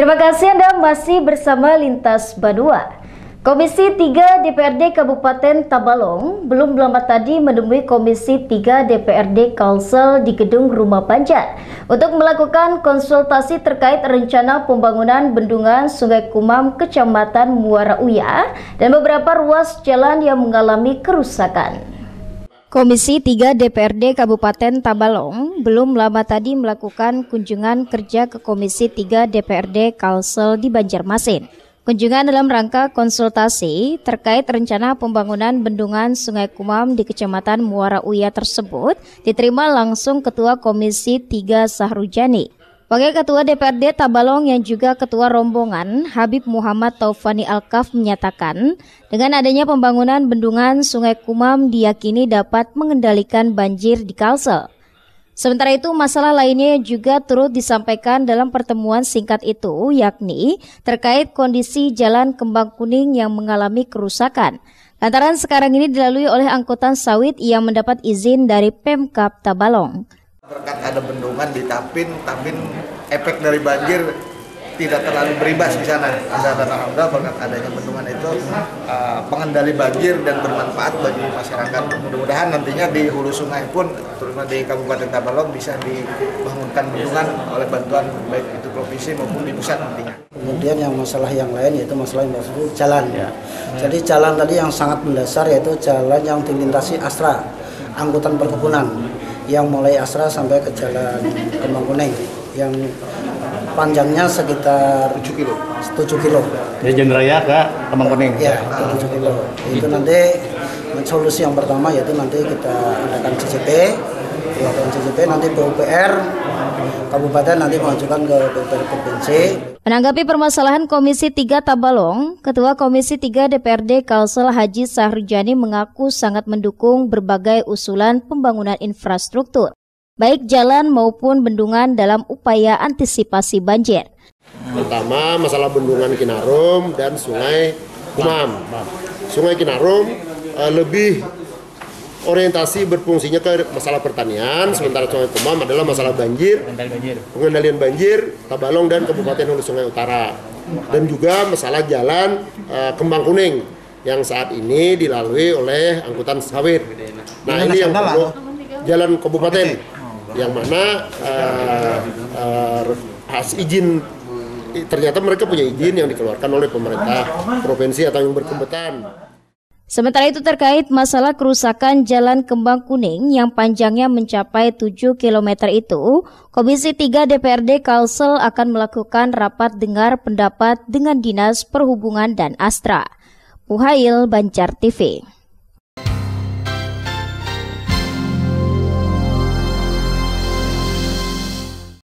Terima kasih Anda masih bersama Lintas Badua. Komisi 3 DPRD Kabupaten Tabalong belum lama tadi menemui Komisi 3 DPRD Kalsel di Gedung Rumah Banjar untuk melakukan konsultasi terkait rencana pembangunan bendungan Sungai Kumam Kecamatan Muara Uya dan beberapa ruas jalan yang mengalami kerusakan. Komisi 3 DPRD Kabupaten Tabalong belum lama tadi melakukan kunjungan kerja ke Komisi 3 DPRD Kalsel di Banjarmasin. Kunjungan dalam rangka konsultasi terkait rencana pembangunan bendungan Sungai Kumam di Kecamatan Muara Uya tersebut diterima langsung Ketua Komisi 3 Sahrujani. Wakil Ketua DPRD Tabalong yang juga Ketua Rombongan Habib Muhammad Taufani Alkaf menyatakan dengan adanya pembangunan bendungan Sungai Kumam diyakini dapat mengendalikan banjir di Kalsel. Sementara itu, masalah lainnya juga turut disampaikan dalam pertemuan singkat itu, yakni terkait kondisi jalan kembang kuning yang mengalami kerusakan. Lantaran sekarang ini dilalui oleh angkutan sawit yang mendapat izin dari Pemkap Tabalong. Berkat ada bendungan di Tapin, Tapin efek dari banjir tidak terlalu beribas di sana. Ada dan alhamdulillah berkat adanya bendungan itu uh, pengendali banjir dan bermanfaat bagi masyarakat. Mudah-mudahan nantinya di hulu sungai pun, terutama di Kabupaten Tabalong bisa dibangunkan bendungan oleh bantuan baik itu provinsi maupun di pusat nantinya. Kemudian yang masalah yang lain yaitu masalah yang maksud jalan. Ya. Jadi jalan tadi yang sangat mendasar yaitu jalan yang dilintasi Astra, angkutan perkebunan yang mulai Astra sampai ke jalan Kembang Kuning yang panjangnya sekitar 7 kilo. 7 kilo. Dari Jalan Raya ke Kemang Kuning. Ya, 7 kilo. Itu nanti solusi yang pertama yaitu nanti kita adakan CCP, dilakukan CCP nanti PUPR Kabupaten nanti mengajukan ke PUPR Provinsi. Menanggapi permasalahan Komisi 3 Tabalong, Ketua Komisi 3 DPRD Kalsel Haji Sahrujani mengaku sangat mendukung berbagai usulan pembangunan infrastruktur baik jalan maupun bendungan dalam upaya antisipasi banjir. Pertama, masalah bendungan Kinarum dan Sungai Kumam. Sungai Kinarum uh, lebih orientasi berfungsinya ke masalah pertanian, sementara Sungai Kumam adalah masalah banjir, pengendalian banjir, Tabalong dan Kabupaten Hulu Sungai Utara, dan juga masalah jalan uh, Kembang Kuning yang saat ini dilalui oleh angkutan sawit. Nah ini yang perlu jalan kabupaten. Yang mana uh, uh, izin ternyata mereka punya izin yang dikeluarkan oleh pemerintah provinsi atau yang berkebutuhan. Sementara itu terkait masalah kerusakan Jalan Kembang Kuning yang panjangnya mencapai 7 km itu, Komisi 3 DPRD Kalsel akan melakukan rapat dengar pendapat dengan Dinas Perhubungan dan Astra. Puhail Banjar TV